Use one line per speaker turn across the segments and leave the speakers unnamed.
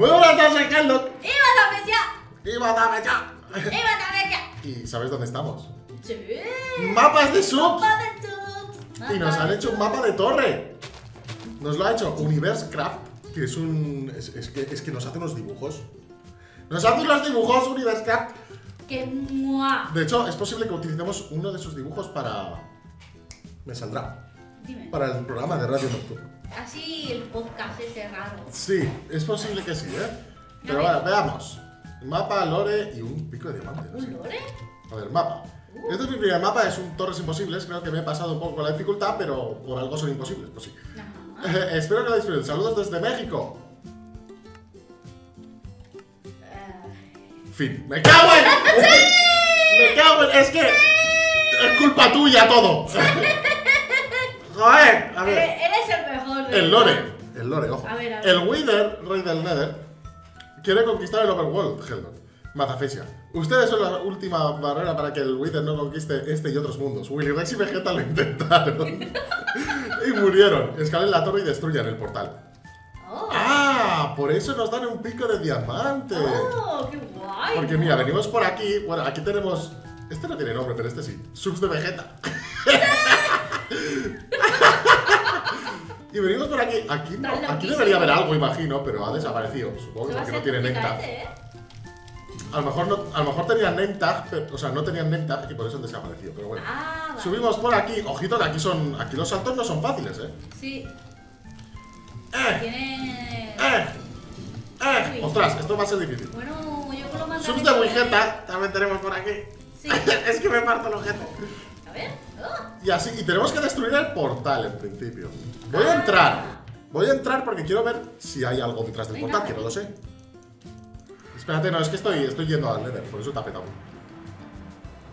Muy buenas tardes, Carlos.
¡Iba a
ya.
¡Iba a la
¿Y sabes dónde estamos?
Sí.
Mapas de subs.
Mapa de tubs.
Y nos han hecho un mapa de torre. Nos lo ha hecho Universe Craft, que es un. Es, es que, es que nos hace unos dibujos. Nos hace unos dibujos Universe Craft.
¡Qué mua!
De hecho, es posible que utilicemos uno de sus dibujos para. Me saldrá.
Dime.
Para el programa de Radio Nocturno.
Así el podcast ese raro.
Sí, es posible que sí, ¿eh? Pero bueno, veamos. Mapa, lore y un pico de diamante. no.
¿Un lore?
A ver, mapa.
Uh.
Este es mi primer mapa, es un Torres Imposibles. Creo que me he pasado un poco con la dificultad, pero por algo son imposibles, pues sí. Espero que lo disfruten. Saludos desde México.
Eh,
Fin. ¡Me cago en! ¡Me cago en! Es que. Es culpa tuya todo. Joder, a ver.
eres eres el mejor. de
El lore. El lore, ojo.
A ver, a ver.
El Wither, rey del Nether, quiere conquistar el Overworld, Heldon. Mazafesia. Ustedes son la última barrera para que el Wither no conquiste este y otros mundos. Willy Rex y Vegeta lo intentaron. y murieron. Escalen la torre y destruyan el portal.
Oh.
¡Ah! Por eso nos dan un pico de diamante.
Oh, qué guay.
Porque mira, venimos por aquí. Bueno, aquí tenemos. Este no tiene nombre, pero este sí. Subs de Vegeta. y venimos por aquí. Aquí, no, aquí debería haber algo, imagino, pero ha desaparecido. Supongo que porque no tiene tag.
complicadete, ¿eh?
A lo mejor, no, a lo mejor tenían name tag, pero- o sea, no tenían name tag y por eso han desaparecido. Pero bueno.
Ah, vale.
Subimos por aquí. Ojito que aquí son. Aquí los saltos no son fáciles, ¿eh?
Sí.
¡Eh!
Tiene.
¡Eh! ¡Eh!
Uy.
Ostras, esto va a ser difícil.
Bueno, yo lo más.
Subs de Wigeta también tenemos por aquí.
Sí.
es que me parto el ojete.
A ver.
Y así, y tenemos que destruir el portal en principio. Voy a entrar. Voy a entrar porque quiero ver si hay algo detrás del portal, que no lo sé. Espérate, no, es que estoy, estoy yendo al Nether, por eso te ha petado.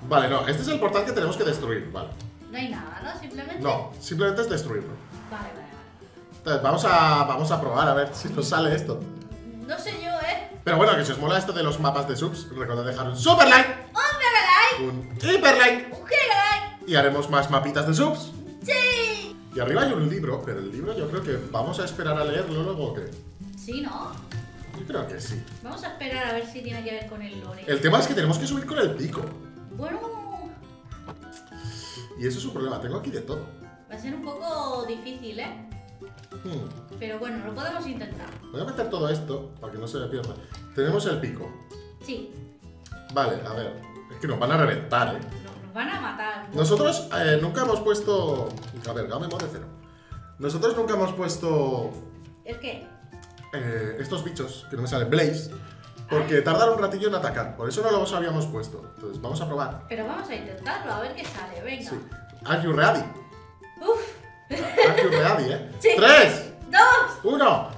Vale, no, este es el portal que tenemos que destruir, vale.
No hay nada, ¿no? Simplemente.
No, simplemente es destruirlo.
Vale, vale, vale.
Entonces, vamos a, vamos a probar a ver si nos sale esto.
No sé yo, ¿eh?
Pero bueno, que si os mola esto de los mapas de subs, recordad dejar un super like,
¡Un mega like!
un hiper like
¡Un giga like!
Y haremos más mapitas de subs.
¡Sí!
Y arriba hay un libro, pero el libro yo creo que vamos a esperar a leerlo luego o qué.
Sí, ¿no?
Yo creo que sí.
Vamos a esperar a ver si tiene que ver con el lore.
El tema es que tenemos que subir con el pico.
Bueno,
Y eso es un problema, tengo aquí de todo.
va a ser un poco difícil, ¿eh?
Hmm.
Pero bueno, lo podemos intentar.
Voy a meter todo esto para que no se me pierda. Tenemos el pico.
Sí,
Vale, a ver. Es que nos van a reventar, ¿eh?
nos, nos van a matar.
Nosotros eh, nunca hemos puesto... A ver, game mode cero. Nosotros nunca hemos puesto
¿El qué?
eh, estos bichos, que no me salen, Blaze, porque tardaron un ratillo en atacar. Por eso no los habíamos puesto. Entonces, vamos a probar.
Pero vamos a intentarlo, a ver qué sale. Venga.
Sí. Are you ready?
Uf,
Are you ready, eh?
Sí.
¡Tres!
dos.
¡Uno!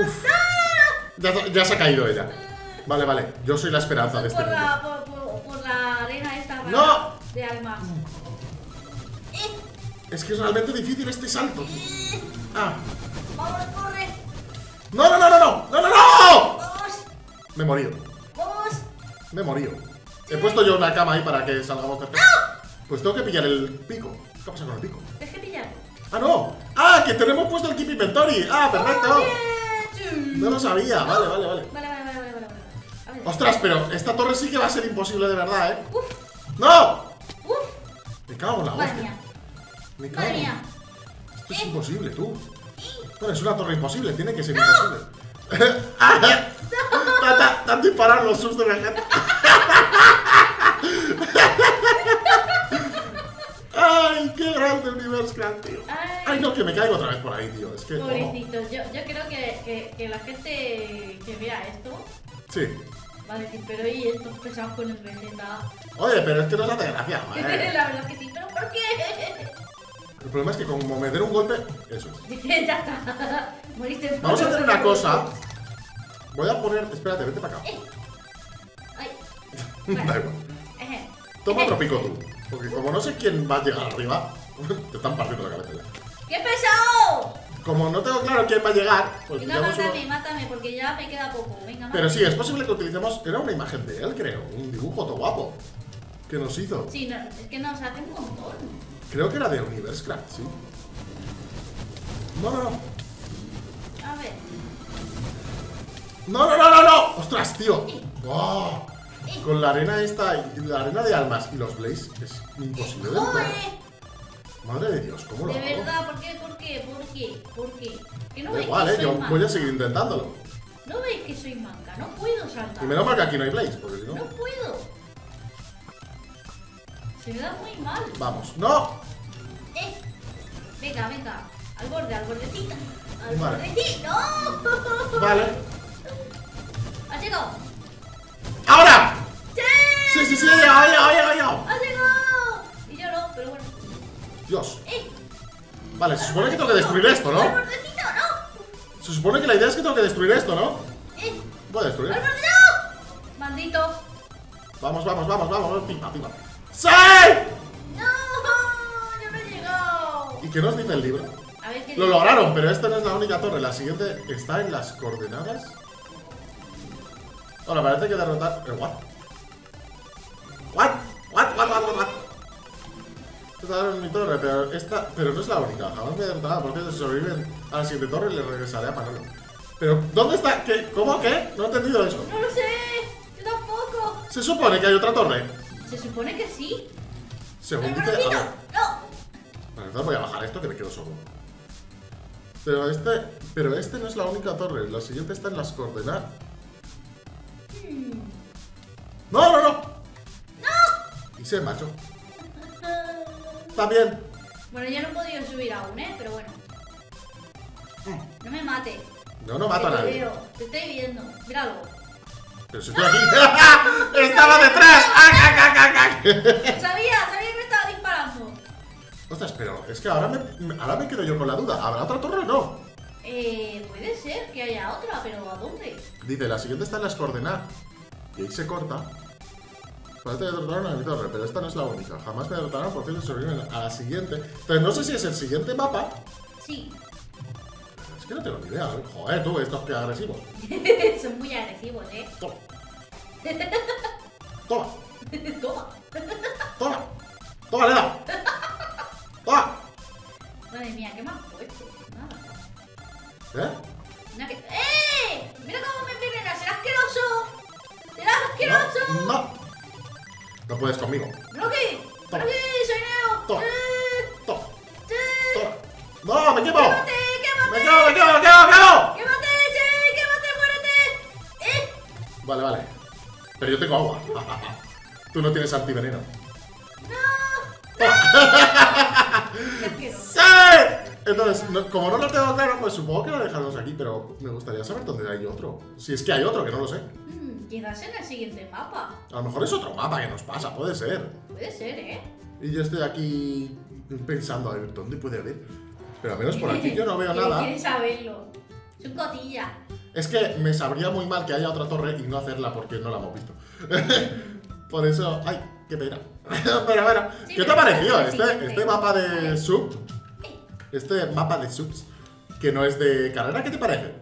Uf. Ya, ya se ha caído ella. Vale, vale. Yo soy la esperanza de este
por,
mundo.
la, por, por, por la arena esta rara
¡No!
de alma.
Es que es realmente difícil este salto. Ah.
Vamos, corre.
¡No, no, no, no, no! ¡No, no, no!
Vamos,
Me he morido.
vamos.
Me he morido. He puesto yo una cama ahí para que salgamos cerca. Pues tengo que pillar el pico. ¿Qué pasa con el pico?
Deje pillar.
¡Ah, no! ¡Ah, que tenemos puesto el Keep Inventory! ¡Ah, perfecto! No lo sabía. Vale, vale, vale. Ostras, pero esta torre sí que va a ser imposible de verdad, ¿eh?
Uf,
¡No!
uf.
Me cago en la
Madre
hostia. Me cago.
Madre mía.
Esto es imposible, tú. Bueno, es una torre imposible, tiene que ser imposible. Tanta, tan disparar los subs de Vegeta. ¡Ay, qué grande universo creativo!
Ay.
¡Ay, no, que me caigo otra vez por ahí, tío! Es que.
Pobrecitos, yo, yo creo que, que, que la gente que vea esto
Sí.
Va a decir, pero ¿y estos pesados con el Vegeta?
Oye, pero es que nos hace gracia, ¿eh?
la verdad es que sí, pero ¿por qué?
El problema es que como me den un golpe. Eso es.
ya está. Moriste
Vamos a hacer una cosa. Voy a poner. Espérate, vete para acá.
Eh. Ay.
Da igual. Toma otro pico tú. Porque como no sé quién va a llegar arriba, te están partiendo la cabeza ya.
¡Qué pesado!
Como no tengo claro quién va a llegar, pues
Venga,
pillamos uno.
mátame, mátame, porque ya me queda poco. Venga,
Pero
mátame.
sí, es posible que utilicemos. Era una imagen de él, creo. Un dibujo todo guapo. Que nos hizo.
Sí, no, es que nos hace un montón.
Creo que era de Universe Craft, sí. No, no, no.
A ver.
No, no, no, no, no. Ostras, tío. Oh, con la arena esta, y la arena de almas y los blaze es imposible de entrar. Madre de Dios, ¿cómo lo
De
hago?
verdad, ¿por qué? ¿Por qué? ¿Por qué? ¿Por qué? Que no
Da
veis
igual,
que
eh,
soy
yo voy a seguir intentándolo.
No veis que soy manca, no puedo saltar.
Y menos mal que aquí no hay blaze, porque si
No
no.
puedo. Se me da muy mal.
Vamos. ¡No!
Eh. Venga, venga. Al borde, al bordecito. Al
Vale.
bordecito. ¡No!
Vale.
¡Ha llegado!
¡Ahora!
¡Sí!
Sí, sí, sí, ya, ya, ya.
¡Ha
Dios. Vale, se supone que tengo que destruir esto,
¡Al
¿no? Se supone que la idea es que tengo que destruir esto, ¿no? Voy a destruir.
¡Maldito!
Vamos, vamos, vamos, vamos. Pipa, pipa. ¡Sí!
¡No! ¡Yo no he llegado!
¿Y qué nos dice el libro?
A ver qué
Lo
dice.
lograron, pero esta no es la única torre. La siguiente está en las coordenadas. Ahora, parece que derrotar. Eh, what? What? What? What? What? What? Esta es mi torre, pero esta. Pero no es la única. Jamás me derrotará, porque si sobreviven a la siguiente torre le regresaré a Panolo. Pero, ¿dónde está? ¿Qué? ¿Cómo qué? No he entendido eso.
¡No lo sé! ¡Yo tampoco!
Se supone que hay otra torre.
Se supone que sí.
Según
¡Al
dice.
¡No!
Vale, entonces voy a bajar esto que me quedo solo. Pero este. Pero este no es la única torre. La siguiente está en las coordenadas.
Hmm.
¡No, no, no! ¡No! Y se macho. Bien.
Bueno, yo no he podido subir aún, ¿eh? Pero bueno. No me mates.
Yo no mato a
Te
nadie.
veo, te estoy viendo. Míralo.
Pero si estoy aquí. ¡Estaba detrás! ¡Ah, ah, ah, ah, ah!
Sabía, sabía que me estaba disparando.
Ostras, pero es que ahora me, ahora me quedo yo con la duda. ¿Habrá otra torre o no?
Eh, puede ser que haya otra, pero ¿a dónde?
Dice, la siguiente está en las coordenadas. Y ahí se corta. Parece que derrotaron a mi torre, pero esta no es la única. Jamás me derrotaron por fin sobreviven a la siguiente. Entonces no sé si es el siguiente mapa.
Sí.
Es que no tengo ni idea. Joder, tú, estos que agresivos.
Son muy agresivos, ¿eh?
Toma. Toma.
Toma.
Toma. Toma, le he dado. Toma.
Madre mía, ¿qué has puesto? Nada.
¿Eh?
Que... ¡Eh! ¡Mira cómo me envenena! ¡Será asqueroso! ¡Será asqueroso!
No, no. No puedes conmigo.
¡Bloque!
Toma.
¡Bloque! ¡Soy Neo!
Toma.
¡Eh!
Toma. ¡No, me quemo!
¡Quémate!
¡Me
¡Quémate!
quemo, me quemo, me quemo, me quemo!
¡Quémate! ¡Sí! ¡Quémate! ¡Muérete! ¡Eh!
Vale, vale. Pero yo tengo agua. Tú no tienes antiveneno.
¡No!
¡Sí! Entonces, no- como no lo tengo claro, pues supongo que lo dejaremos aquí, pero me gustaría saber dónde hay otro. Si es que hay otro, que no lo sé.
Mm, Quizás en el siguiente mapa.
A lo mejor es otro mapa que nos pasa, puede ser.
Puede ser, ¿eh?
Y yo estoy aquí pensando, a ver, ¿dónde puede haber? Pero al menos por aquí yo no veo nada.
Quieres saberlo. Es un cotilla.
Es que me sabría muy mal que haya otra torre y no hacerla porque no la hemos visto. por eso, ay, qué pena. pero bueno,
Sí,
¿qué te
el
este, este mapa de sub? Este mapa de subs, que no es de carrera, ¿qué te parece?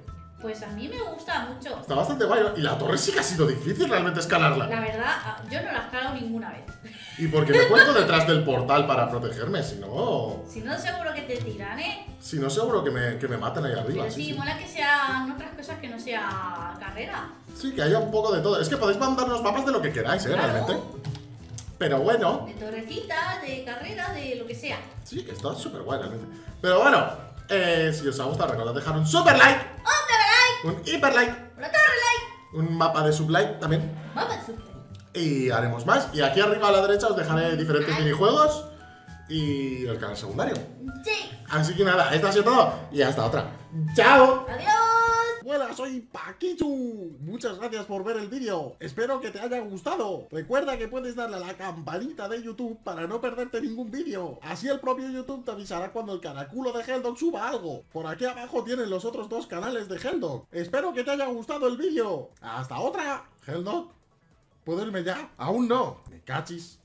Pues a mí me gusta mucho.
Está bastante guay, ¿no? Y la torre sí que ha sido difícil realmente escalarla.
La verdad, ah, yo no la he escalado ninguna vez.
Y porque me puesto detrás del portal para protegerme, si no...
Si no, seguro que te tiran, ¿eh?
Si no, seguro que me, que me matan ahí arriba.
Pero sí,
sí,
mola que sean otras cosas que no sea carrera.
Sí, que haya un poco de todo. Es que podéis mandarnos mapas de lo que queráis, ¿eh?
Claro.
Realmente. Pero bueno,
De torrecitas, de carrera, de lo que sea.
sí, está súper guay realmente. Pero bueno, eh, si os ha gustado, recordad dejar un super like,
¡Hombre, like!
Un hiper like,
¡Una torre like!
un mapa de sub like también.
Vamos, super.
Y haremos más. Y aquí arriba a la derecha os dejaré diferentes
Ay.
minijuegos y el canal secundario.
Sí.
Así que nada, esto ha sido todo y hasta otra. ¡Chao!
Adiós.
Hola, soy Paquichu. Muchas gracias por ver el vídeo. Espero que te haya gustado. Recuerda que puedes darle a la campanita de YouTube para no perderte ningún vídeo. Así el propio YouTube te avisará cuando el caraculo de Heldog suba algo. Por aquí abajo tienen los otros dos canales de Heldog. Espero que te haya gustado el vídeo. Hasta otra. Heldog. ¿Puedo irme ya? Aún no. Me cachis.